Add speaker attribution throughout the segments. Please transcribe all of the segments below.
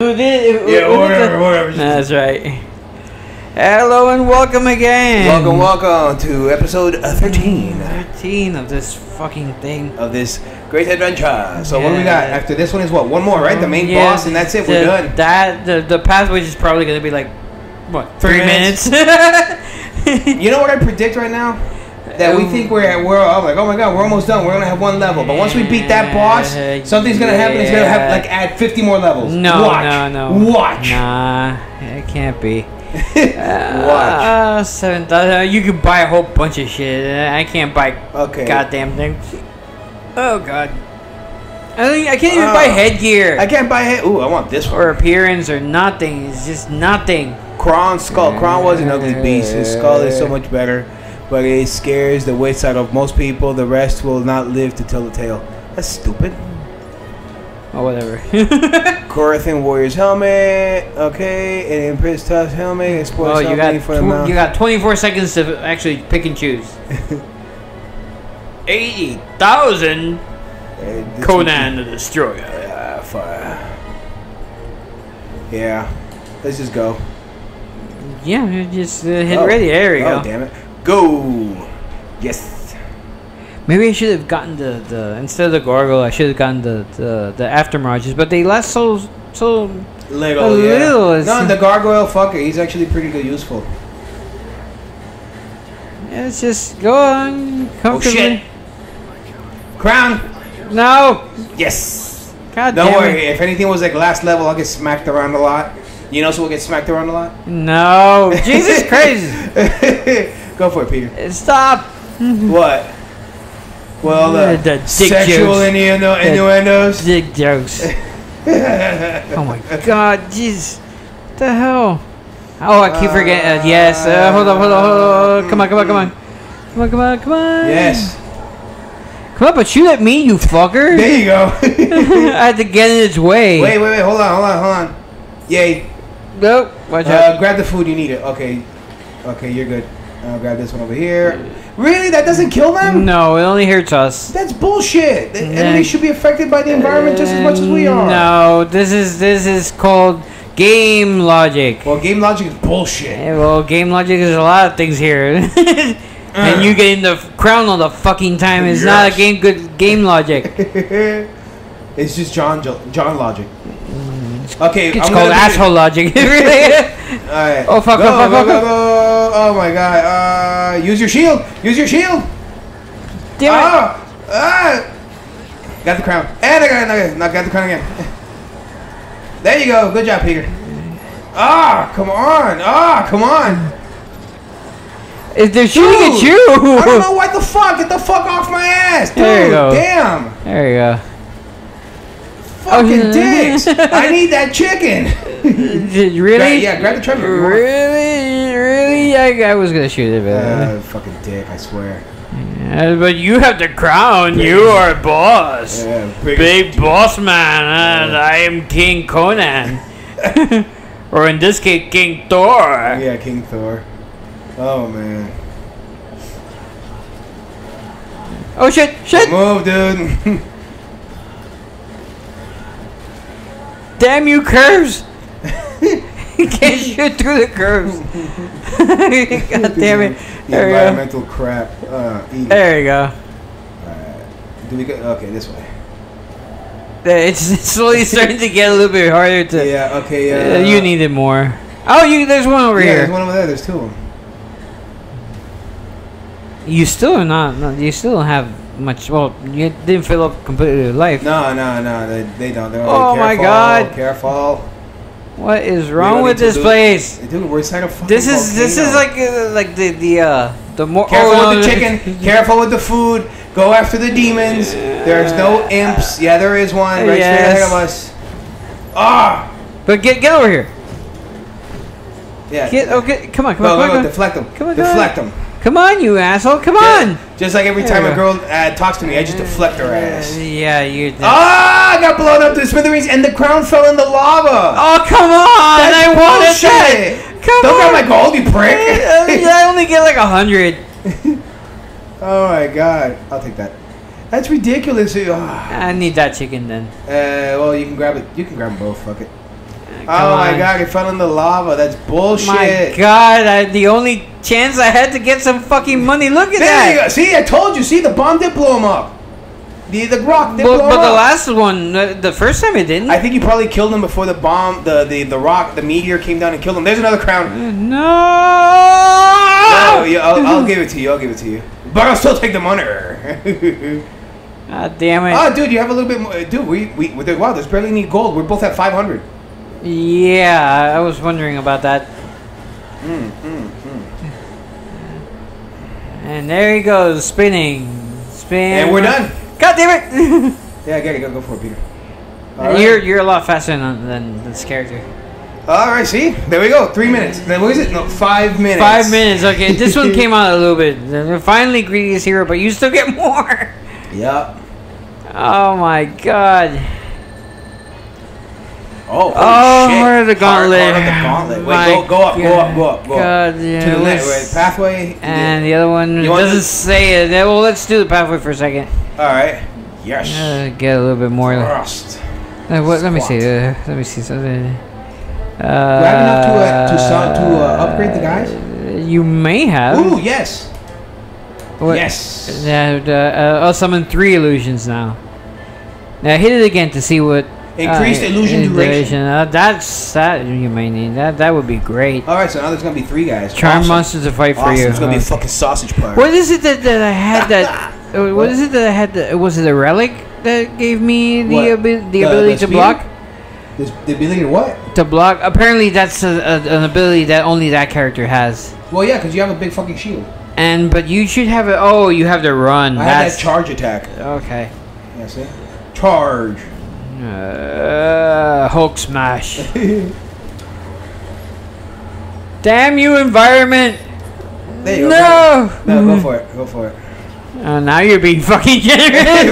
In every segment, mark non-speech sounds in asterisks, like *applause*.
Speaker 1: Who did?
Speaker 2: Yeah,
Speaker 1: who did
Speaker 2: whatever, whatever.
Speaker 1: That's right. Hello and welcome again.
Speaker 2: Welcome, welcome to episode uh, 13
Speaker 1: 13 of this fucking thing.
Speaker 2: of this great adventure. So what do we got? After this one is what? One more, right? The main
Speaker 1: Yeah,
Speaker 2: boss, and that's it.
Speaker 1: the-
Speaker 2: We're done.
Speaker 1: That the the password is probably gonna be like what
Speaker 2: Three
Speaker 1: three minutes. *laughs*
Speaker 2: You know what I predict right now? That we think we're at, we're I'm like, oh my god, we're almost done. We're gonna have one level, but once we beat that boss, something's gonna happen. It's gonna have like add 50 more levels.
Speaker 1: no,
Speaker 2: Watch.
Speaker 1: no, no.
Speaker 2: Watch.
Speaker 1: Nah, it can't be. *laughs*
Speaker 2: Watch.
Speaker 1: Uh, seven thousand. You can buy a whole bunch of shit. I can't buy
Speaker 2: Okay.
Speaker 1: goddamn thing. Oh god. I I can't even buy
Speaker 2: Oh.
Speaker 1: headgear
Speaker 2: I can't buy it. Ooh, I want this one.
Speaker 1: or appearance or nothing. It's just nothing.
Speaker 2: Kron's skull. Kron was an ugly beast. His skull is so much better, but it scares the wits out of most people. The rest will not live to tell the tale. That's stupid.
Speaker 1: Oh whatever. *laughs* *laughs*
Speaker 2: Corathan Warrior's helmet. Okay, and Prince Tusk helmet. Explore
Speaker 1: oh, you got
Speaker 2: for
Speaker 1: tw- you got 24 seconds to actually pick and choose. *laughs* Eighty thousand
Speaker 2: Uh,
Speaker 1: Conan the Destroyer.
Speaker 2: Ah, fire. Yeah. Let's just go.
Speaker 1: Yeah, just uh, hit
Speaker 2: Oh.
Speaker 1: ready. There we
Speaker 2: oh,
Speaker 1: go.
Speaker 2: damn it. Go. Yes.
Speaker 1: Maybe I should have gotten the, the instead of the gargoyle, I should have gotten the the, the aftermarches, but they last so so.
Speaker 2: Little,
Speaker 1: A
Speaker 2: yeah.
Speaker 1: little
Speaker 2: No, the gargoyle fucker. He's actually pretty good, useful.
Speaker 1: Yeah, Let's just go on
Speaker 2: Oh
Speaker 1: comfortably.
Speaker 2: shit. Crown.
Speaker 1: No,
Speaker 2: Yes.
Speaker 1: God
Speaker 2: Don't
Speaker 1: damn
Speaker 2: worry.
Speaker 1: it.
Speaker 2: If anything was like last level, I'll get smacked around a lot. You know, so we'll get smacked around a lot.
Speaker 1: No, Jesus Christ! *laughs*
Speaker 2: Go for it, Peter.
Speaker 1: Stop.
Speaker 2: What? Well, uh,
Speaker 1: the dick
Speaker 2: sexual
Speaker 1: jokes.
Speaker 2: innuendo-
Speaker 1: The-
Speaker 2: innuendos.
Speaker 1: Dick jokes. *laughs* oh my God, jeez, what the hell? Oh, I keep forgetting. Uh, yes. Uh, hold on, hold on, hold on. Come on, come on, come on. Come on, come on, come on.
Speaker 2: Yes.
Speaker 1: Come on, but shoot at me, you fucker.
Speaker 2: There you go. *laughs*
Speaker 1: I had to get in its way.
Speaker 2: wait, wait, wait. Hold on, hold on, hold on. Yay.
Speaker 1: Nope. Watch
Speaker 2: Uh,
Speaker 1: out.
Speaker 2: grab the food. You need it. Okay. Okay, you're good. I'll grab this one over here. Really? That doesn't kill them?
Speaker 1: No, it only hurts us.
Speaker 2: That's bullshit. The
Speaker 1: Nah.
Speaker 2: Enemies should be affected by the environment just as much as we are.
Speaker 1: No, this is this is called game logic.
Speaker 2: Well, game logic is bullshit.
Speaker 1: Eh, well, game logic is a lot of things here, *laughs* and you getting the crown all the fucking time is not a game good game logic. *laughs*
Speaker 2: it's just John John logic. Okay,
Speaker 1: It's
Speaker 2: I'm
Speaker 1: called asshole logic. *laughs* *laughs* really?
Speaker 2: Alright.
Speaker 1: Oh, fuck,
Speaker 2: go,
Speaker 1: fuck,
Speaker 2: go,
Speaker 1: fuck,
Speaker 2: go,
Speaker 1: fuck.
Speaker 2: go. Oh my god. Uh, use your shield. Use your shield.
Speaker 1: Damn it.
Speaker 2: Ah, ah. Got the crown. And I got, I got, got the crown again. *laughs* There you go. Good job, Peter. Ah, come on. Ah, come on.
Speaker 1: Is they're shooting at you.
Speaker 2: I don't know what the fuck. Get the fuck off my ass, dude.
Speaker 1: There you go.
Speaker 2: Damn.
Speaker 1: There you go.
Speaker 2: Fucking
Speaker 1: Oh, *laughs*
Speaker 2: dicks. I need that chicken. *laughs*
Speaker 1: Really?
Speaker 2: Gra- yeah, grab the trigger.
Speaker 1: Really? Really? I, I was gonna shoot it, but.
Speaker 2: Uh, fucking dick, I swear.
Speaker 1: Yeah, but you have the crown. You are a boss.
Speaker 2: Yeah, big-
Speaker 1: Big boss man, and I am King Conan. *laughs* or in this case, King Thor.
Speaker 2: Yeah, King Thor. Oh man.
Speaker 1: Oh shit, shit!
Speaker 2: Move, dude.
Speaker 1: Damn you, curves! *laughs* you can't shoot through the curves. *laughs* God damn it. There
Speaker 2: environmental crap. Uh.
Speaker 1: There you go. Alright.
Speaker 2: Do we go? Okay, this way.
Speaker 1: It's it's slowly *laughs* starting to get a little bit harder to.
Speaker 2: Yeah. Okay.
Speaker 1: Uh,
Speaker 2: Uh,
Speaker 1: you need it more. Oh, you. There's one over
Speaker 2: Yeah, there's one over there. There's two of them.
Speaker 1: You still are not. You still have much. Well, you didn't fill up completely with life.
Speaker 2: No, no, no. They, they don't. They're
Speaker 1: Oh
Speaker 2: like,
Speaker 1: my God.
Speaker 2: Careful.
Speaker 1: What is wrong with this place?
Speaker 2: Dude, we're inside a fucking
Speaker 1: This is this is like uh, like the the uh the more.
Speaker 2: Careful
Speaker 1: oh,
Speaker 2: with the chicken. Careful with the food. Go after the demons. There's no imps. Yeah, there is one right straight ahead of us. Ah.
Speaker 1: But get get over here.
Speaker 2: Yeah.
Speaker 1: Get okay. Come on, come
Speaker 2: Go,
Speaker 1: on,
Speaker 2: go,
Speaker 1: come
Speaker 2: go.
Speaker 1: on,
Speaker 2: Deflect them.
Speaker 1: Come on,
Speaker 2: deflect them.
Speaker 1: come on, you asshole! Come on.
Speaker 2: Just like every time a girl uh, talks to me, I just deflect her
Speaker 1: Uh,
Speaker 2: ass.
Speaker 1: yeah, you.
Speaker 2: Ah, I got blown up to smithereens, and the crown fell in the lava.
Speaker 1: Oh come on!
Speaker 2: That's
Speaker 1: I wanted
Speaker 2: bullshit.
Speaker 1: that. Come
Speaker 2: Don't
Speaker 1: on.
Speaker 2: grab my gold, you *laughs*
Speaker 1: Uh,
Speaker 2: prick.
Speaker 1: I only get like a hundred. *laughs*
Speaker 2: oh my god, I'll take that. That's ridiculous. Ah.
Speaker 1: I need that chicken then.
Speaker 2: Uh, well, you can grab it. You can grab both. Fuck it. Oh my
Speaker 1: on.
Speaker 2: god, he fell in the lava. That's bullshit.
Speaker 1: My God! I, the only chance I had to get some fucking money. Look at
Speaker 2: There you
Speaker 1: that.
Speaker 2: go. See, I told you. See, the bomb did blow him up. The the rock did
Speaker 1: But,
Speaker 2: blow
Speaker 1: but
Speaker 2: him
Speaker 1: the
Speaker 2: up.
Speaker 1: last one, uh, the first time it didn't.
Speaker 2: I think you probably killed him before the bomb, the, the, the rock, the meteor came down and killed him. There's another crown.
Speaker 1: no.
Speaker 2: No, yeah, I'll, I'll give it to you. I'll give it to you. But I'll still take the money. *laughs*
Speaker 1: God damn it.
Speaker 2: oh, dude, you have a little bit more. Dude, we, we, we wow, there's barely any gold. We're both at 500.
Speaker 1: Yeah, I was wondering about that.
Speaker 2: Mm, mm, mm.
Speaker 1: And there he goes, spinning. Spin.
Speaker 2: And we're done.
Speaker 1: God damn it! *laughs*
Speaker 2: Yeah, I gotta go, go for it, Peter. Right.
Speaker 1: You're you're a lot faster than, than this character.
Speaker 2: All right, see? There we go. Three minutes. Then what is it? No, five minutes.
Speaker 1: Five minutes. Okay, this one *laughs* came out a little bit. Finally, Greediest Hero, but you still get *laughs* more.
Speaker 2: Yep.
Speaker 1: Oh my god.
Speaker 2: Oh, holy
Speaker 1: Oh,
Speaker 2: shit.
Speaker 1: Heart of the Gauntlet.
Speaker 2: Heart of the Gauntlet. Wait, go, go up, go up, go up, go up.
Speaker 1: God, yeah.
Speaker 2: to the left, right? Pathway.
Speaker 1: And the other one doesn't
Speaker 2: this?
Speaker 1: say it. Well, let's do the pathway for a second.
Speaker 2: All right. Yes.
Speaker 1: Uh, get a little bit more. Uh, what, let me see. Uh, let me see something. Uh,
Speaker 2: Do I have enough to uh, to, so- to uh, upgrade the guys?
Speaker 1: You may have.
Speaker 2: Ooh, yes.
Speaker 1: What-
Speaker 2: Yes.
Speaker 1: Uh, uh, I'll summon three illusions now. Now hit it again to see what.
Speaker 2: Increased
Speaker 1: uh,
Speaker 2: illusion
Speaker 1: in
Speaker 2: duration.
Speaker 1: Uh, that's that you may need. That that would be great.
Speaker 2: All right, so now there's gonna be three guys.
Speaker 1: Charm
Speaker 2: awesome.
Speaker 1: monsters to fight for you.
Speaker 2: It's gonna be a fucking sausage party.
Speaker 1: What is it that, that I had that? *laughs* uh, what
Speaker 2: What?
Speaker 1: is it that I had? That, was it a relic that gave me the abi- the ability
Speaker 2: the
Speaker 1: to block?
Speaker 2: There's the ability to what?
Speaker 1: To block. Apparently, that's a, a, an ability that only that character has.
Speaker 2: Well, yeah, because you have a big fucking shield.
Speaker 1: And but you should have it. Oh, you have the run.
Speaker 2: I had that charge attack.
Speaker 1: okay.
Speaker 2: Yeah, see? Charge.
Speaker 1: Uh, Hulk smash. *laughs* Damn you, environment!
Speaker 2: There you go.
Speaker 1: No.
Speaker 2: No, go for it. Go for it.
Speaker 1: Uh, now you're being fucking generous. *laughs*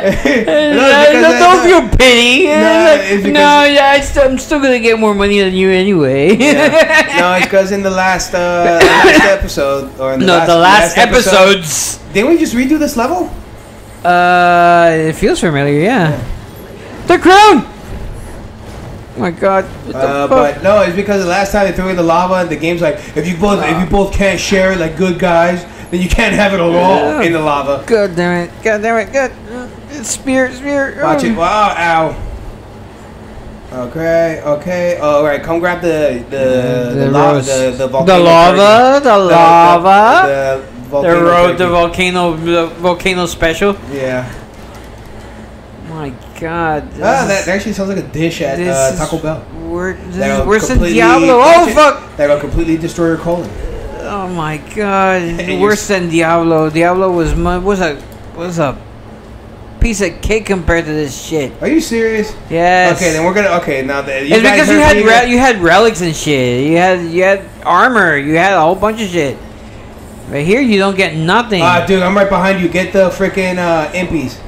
Speaker 2: Right.
Speaker 1: no,
Speaker 2: No,
Speaker 1: don't
Speaker 2: I-
Speaker 1: feel pity.
Speaker 2: No, it's *laughs* because-
Speaker 1: no, yeah, I st- I'm still gonna get more money than you anyway.
Speaker 2: Yeah. No, it's because in the last uh, last episode or in the
Speaker 1: no,
Speaker 2: last,
Speaker 1: the last,
Speaker 2: episode-
Speaker 1: episodes.
Speaker 2: Didn't we just redo this level?
Speaker 1: Uh, it feels familiar, yeah. The crown. Oh my God.
Speaker 2: Uh, but no, it's because the last time they threw in the lava, and the game's like, if you both if you both can't share it like good guys, then you can't have it all
Speaker 1: Yeah.
Speaker 2: in the lava.
Speaker 1: God damn it! God damn it! God, spear, spear.
Speaker 2: Watch it.
Speaker 1: oh.
Speaker 2: Wow, ow. Okay, okay. All right, come grab the the the,
Speaker 1: The
Speaker 2: lava, the the
Speaker 1: The lava, the,
Speaker 2: The-
Speaker 1: lava,
Speaker 2: The,
Speaker 1: the,
Speaker 2: volcano
Speaker 1: road, the volcano, the volcano special.
Speaker 2: Yeah.
Speaker 1: My God.
Speaker 2: Ah, that actually sounds like a dish at
Speaker 1: this
Speaker 2: uh, Taco Bell.
Speaker 1: wor- this
Speaker 2: That'll
Speaker 1: is worse than
Speaker 2: completely-
Speaker 1: Diablo. Oh fuck!
Speaker 2: That'll completely destroy your colon.
Speaker 1: Oh my God! *laughs* worse than Diablo. Diablo was mu- was a was a piece of cake compared to this shit.
Speaker 2: Are you serious?
Speaker 1: Yes.
Speaker 2: Okay, then we're gonna. Okay, now that
Speaker 1: it's
Speaker 2: guys
Speaker 1: because you had re- you had relics and shit. You had you had armor. You had a whole bunch of shit. But here you don't get nothing.
Speaker 2: Ah, dude, I'm right behind you. Get the freaking uh, impies.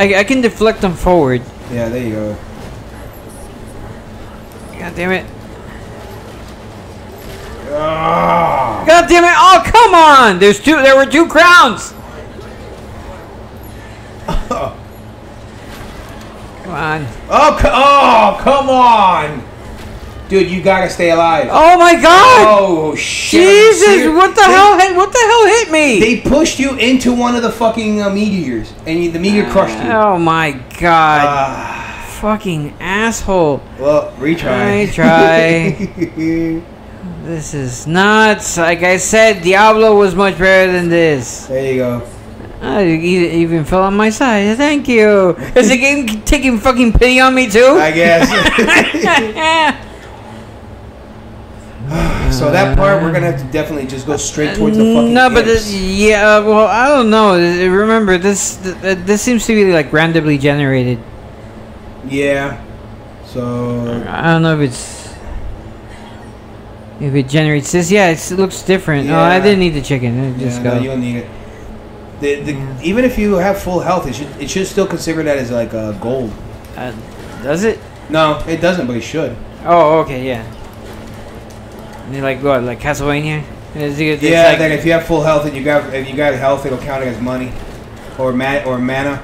Speaker 1: I, I can deflect them forward.
Speaker 2: Yeah, there you go.
Speaker 1: God damn it!
Speaker 2: Ah.
Speaker 1: God damn it! Oh come on! There's two. There were two crowns. *laughs* Come on!
Speaker 2: Oh, oh, come on, dude, you gotta stay alive.
Speaker 1: Oh my God!
Speaker 2: Oh shit!
Speaker 1: Jesus! What the
Speaker 2: they,
Speaker 1: hell? hit- What the hell hit me?
Speaker 2: They pushed you into one of the fucking uh, meteors, and you, the meteor crushed you.
Speaker 1: Oh my God!
Speaker 2: Ah,
Speaker 1: Fucking asshole!
Speaker 2: well, retry.
Speaker 1: I try. *laughs* This is nuts. Like I said, Diablo was much better than this.
Speaker 2: there you go.
Speaker 1: I e- even fell on my side. Thank you. Is the game taking fucking pity on me too?
Speaker 2: I guess. *laughs* *laughs* so that part, we're gonna have to definitely just go straight towards the fucking.
Speaker 1: no, but this, yeah, uh, well, I don't know. Remember, this th- th- this seems to be like randomly generated.
Speaker 2: yeah. So
Speaker 1: I don't know if it's if it generates this. Yeah, it's, it looks different. Oh, I didn't need the chicken. It
Speaker 2: yeah,
Speaker 1: Just
Speaker 2: no,
Speaker 1: go.
Speaker 2: you don't need it. The, the, even if you have full health, it should it should still consider that as like uh, gold.
Speaker 1: Uh, does it?
Speaker 2: No, it doesn't, but it should.
Speaker 1: Oh, okay, yeah. And you're like what, like Castlevania? Is it- it's
Speaker 2: yeah,
Speaker 1: like-
Speaker 2: then if you have full health and you got if you got health, it'll count it as money, or ma- or mana.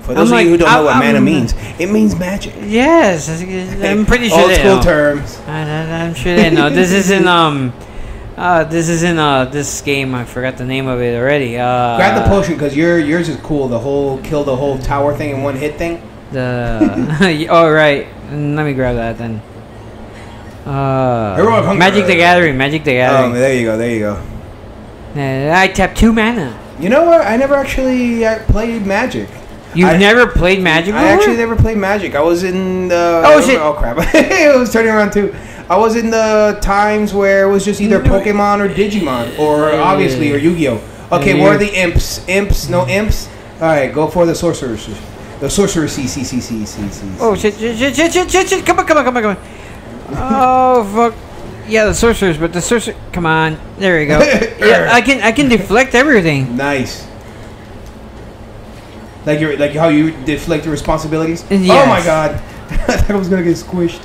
Speaker 2: For those of you who don't know what
Speaker 1: I'm-
Speaker 2: mana means, it means magic.
Speaker 1: Yes, *laughs* I'm pretty sure
Speaker 2: Old
Speaker 1: they
Speaker 2: school
Speaker 1: know.
Speaker 2: terms.
Speaker 1: I, I, I'm sure they know. This isn't um, uh, this isn't uh, this game. I forgot the name of it already. Uh,
Speaker 2: Grab the potion because your yours is cool. The whole kill the whole tower thing in one hit thing.
Speaker 1: The *laughs* oh right, let me grab that then. Uh, Magic the Gathering, Magic the
Speaker 2: Oh,
Speaker 1: Gathering.
Speaker 2: there you go. There you go.
Speaker 1: I tap two mana.
Speaker 2: You know what? I never actually uh, played Magic.
Speaker 1: You've
Speaker 2: I-
Speaker 1: never played Magic
Speaker 2: I actually never played Magic. I was in the.
Speaker 1: Oh, shit.
Speaker 2: Oh crap! *laughs* it was turning around too. I was in the times where it was just either Pokemon or Digimon, or obviously or Yu-Gi-Oh. Okay,
Speaker 1: Yeah.
Speaker 2: what are the imps? Imps? No imps. All right, go for the sorcerers. The sorcerer C C C C C C.
Speaker 1: Oh shit, shit, shit, shit, shit. Come on, come on, come on, come on. Oh fuck. Yeah, the sorcerers, but the sorcerer. Come on, there we go. *laughs* Yeah, I can, I can deflect everything.
Speaker 2: Nice. Like you like how you deflect your responsibilities.
Speaker 1: Yes.
Speaker 2: Oh my god! *laughs* I thought I was gonna get squished.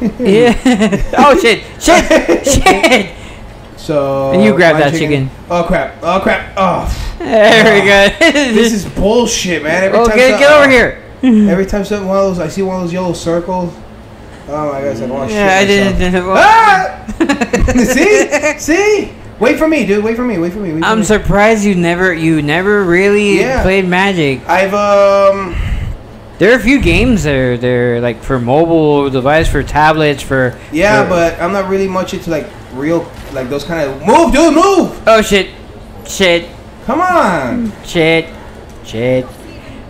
Speaker 2: *laughs*
Speaker 1: Yeah. oh shit, shit, shit.
Speaker 2: So.
Speaker 1: And you grab that chicken.
Speaker 2: Oh crap! Oh crap! Oh.
Speaker 1: There we oh. go.
Speaker 2: This is bullshit, man. Every
Speaker 1: Oh,
Speaker 2: time
Speaker 1: get,
Speaker 2: some-
Speaker 1: get over here.
Speaker 2: Every time something one of those, I see one of those yellow circles. Oh my! It's like, oh shit!
Speaker 1: Yeah, I didn't. well,
Speaker 2: Ah! *laughs* see, see. Wait for me, dude. Wait for me. Wait for me. Wait for
Speaker 1: I'm
Speaker 2: me.
Speaker 1: surprised you never, you never really
Speaker 2: Yeah.
Speaker 1: played Magic.
Speaker 2: I've um.
Speaker 1: There are a few games that are there, like for mobile device, for tablets, for
Speaker 2: Yeah,
Speaker 1: for-
Speaker 2: but I'm not really much into like real, like those kind of move, dude. Move.
Speaker 1: oh shit, shit,
Speaker 2: Come on.
Speaker 1: shit, shit.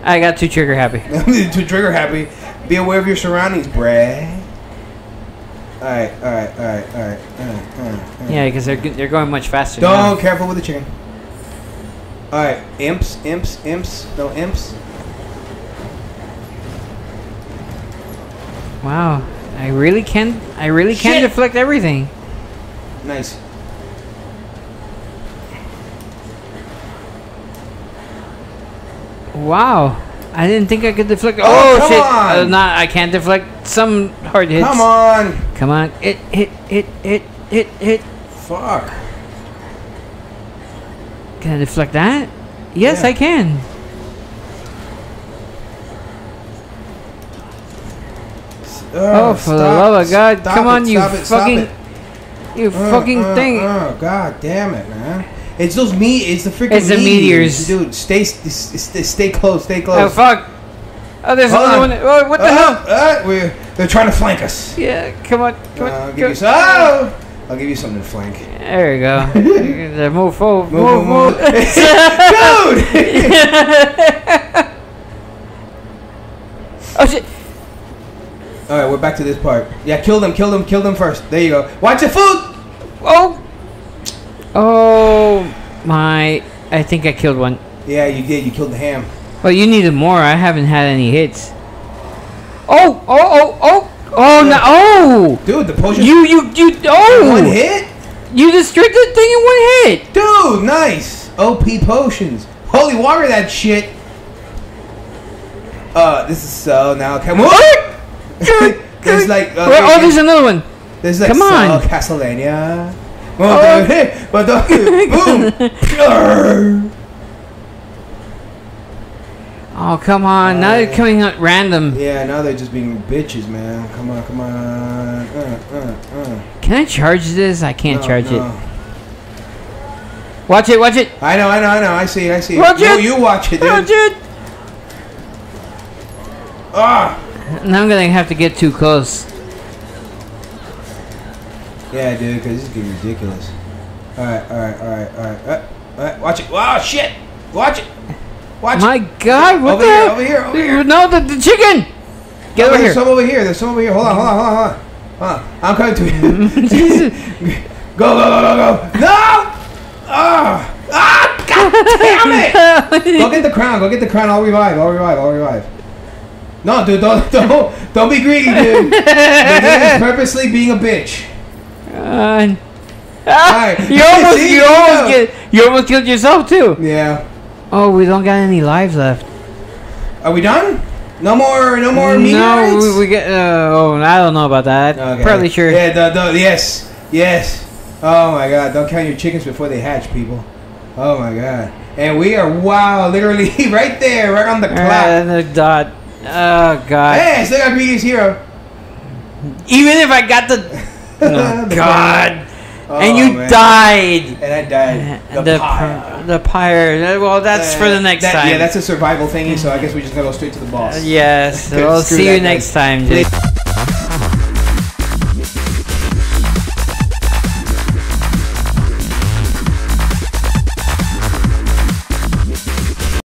Speaker 1: I got too trigger happy. *laughs*
Speaker 2: to trigger happy. Be aware of your surroundings, bruh. Alright, alright, alright, alright. Uh, uh, uh.
Speaker 1: Yeah, because they're they're going much faster.
Speaker 2: Don't
Speaker 1: now.
Speaker 2: careful with the chicken. Alright, imps, imps, imps, no imps.
Speaker 1: Wow, I really can. I really can deflect everything.
Speaker 2: Nice.
Speaker 1: Wow, I didn't think I could deflect.
Speaker 2: Oh,
Speaker 1: Oh,
Speaker 2: come
Speaker 1: shit!
Speaker 2: on.
Speaker 1: Uh, not I can't deflect some hard hits.
Speaker 2: Come on.
Speaker 1: come on! It hit hit hit hit hit.
Speaker 2: Fuck.
Speaker 1: Can I deflect that? Yes,
Speaker 2: Yeah.
Speaker 1: I can. Oh, for the love of God!
Speaker 2: stop
Speaker 1: Come
Speaker 2: it,
Speaker 1: on, you
Speaker 2: it,
Speaker 1: fucking,
Speaker 2: it.
Speaker 1: you
Speaker 2: Uh,
Speaker 1: fucking
Speaker 2: uh,
Speaker 1: thing!
Speaker 2: uh, God damn it, man. It's those me. It's the freaking
Speaker 1: It's the meteors.
Speaker 2: dude. Stay, stay, stay, stay close.
Speaker 1: Oh fuck! Oh, there's
Speaker 2: Hold
Speaker 1: another
Speaker 2: on.
Speaker 1: one. Oh, what the
Speaker 2: Uh,
Speaker 1: hell?
Speaker 2: uh, we're, they're trying to flank us.
Speaker 1: Yeah, come on, come
Speaker 2: Uh,
Speaker 1: on.
Speaker 2: I'll give you some. Oh! I'll give you something to flank.
Speaker 1: There we go. *laughs* move forward.
Speaker 2: Move,
Speaker 1: Move,
Speaker 2: move,
Speaker 1: move.
Speaker 2: move. *laughs* *laughs* Dude!
Speaker 1: oh shit!
Speaker 2: All right, we're back to this part. Yeah, kill them, kill them, kill them first. There you go. Watch your food.
Speaker 1: Oh! Oh my! I think I killed one.
Speaker 2: Yeah, you did. You killed the ham.
Speaker 1: Well, you needed more. I haven't had any hits. Oh! Oh! Oh! Oh! Oh! No! Oh!
Speaker 2: Dude, the potion.
Speaker 1: You! You! You! Oh!
Speaker 2: one hit.
Speaker 1: You destroyed the thing in one hit.
Speaker 2: Dude, nice. OP potions. Holy water, that shit. Uh, this is so now. Come on. *laughs* there's like. Uh,
Speaker 1: oh, there's another one.
Speaker 2: There's like
Speaker 1: come
Speaker 2: so-
Speaker 1: on.
Speaker 2: Castlevania.
Speaker 1: Oh.
Speaker 2: Oh, but the boom.
Speaker 1: Oh come on! now they're
Speaker 2: Uh,
Speaker 1: coming out random.
Speaker 2: yeah, now they're just being bitches, man. Come on, come on. Uh, uh, uh.
Speaker 1: Can I charge this? I can't
Speaker 2: No,
Speaker 1: charge
Speaker 2: no.
Speaker 1: it. Watch it! Watch it!
Speaker 2: I know, I know, I know. I see, I see.
Speaker 1: Watch
Speaker 2: no,
Speaker 1: it.
Speaker 2: you watch it, dude.
Speaker 1: Watch it!
Speaker 2: Ah.
Speaker 1: Now I'm gonna have to get too close.
Speaker 2: Yeah, dude, because this is getting ridiculous. All right, all right, all right, all right. Uh, all right, watch it. Wow, shit. Watch it. Watch
Speaker 1: My
Speaker 2: it.
Speaker 1: God! What
Speaker 2: over
Speaker 1: the
Speaker 2: here, over here, over here.
Speaker 1: No, the, the chicken! Get
Speaker 2: Oh,
Speaker 1: over
Speaker 2: there's
Speaker 1: here!
Speaker 2: some over here. There's some over here. Hold on, hold on, hold on, hold on. Hold on. I'm coming to you. *laughs* go, go, go, go, go. No! Ah! Ah! God damn it! *laughs* Go get the crown. Go get the crown. I'll revive. I'll revive. I'll revive. No, dude, don't, *laughs* don't, don't be greedy, dude. Is purposely being a bitch.
Speaker 1: Uh,
Speaker 2: Alright.
Speaker 1: you *laughs* almost,
Speaker 2: See,
Speaker 1: you
Speaker 2: you
Speaker 1: almost get, you almost killed yourself too.
Speaker 2: Yeah.
Speaker 1: Oh, we don't got any lives left.
Speaker 2: Are we done? No more, no more
Speaker 1: no, we, we get. Uh, oh, I don't know about that.
Speaker 2: Okay.
Speaker 1: Probably sure.
Speaker 2: Yeah, the, the, yes, yes. Oh my god, don't count your chickens before they hatch, people. Oh my god. And we are, wow, *laughs* literally right there, right on the clock.
Speaker 1: Uh, the dot. Oh god.
Speaker 2: hey, still got Greediest Hero.
Speaker 1: Even if I got the. Oh
Speaker 2: The *laughs*
Speaker 1: god.
Speaker 2: Oh,
Speaker 1: and you
Speaker 2: man.
Speaker 1: died.
Speaker 2: And I died. The,
Speaker 1: the
Speaker 2: pyre.
Speaker 1: pi- the pyre. Well, that's for the
Speaker 2: Uh,
Speaker 1: next
Speaker 2: that-
Speaker 1: time.
Speaker 2: Yeah, that's a survival thingy, so I guess we just gotta go straight to the boss.
Speaker 1: Uh, yes.
Speaker 2: Good,
Speaker 1: we'll see
Speaker 2: that,
Speaker 1: you next
Speaker 2: guys.
Speaker 1: time. Just-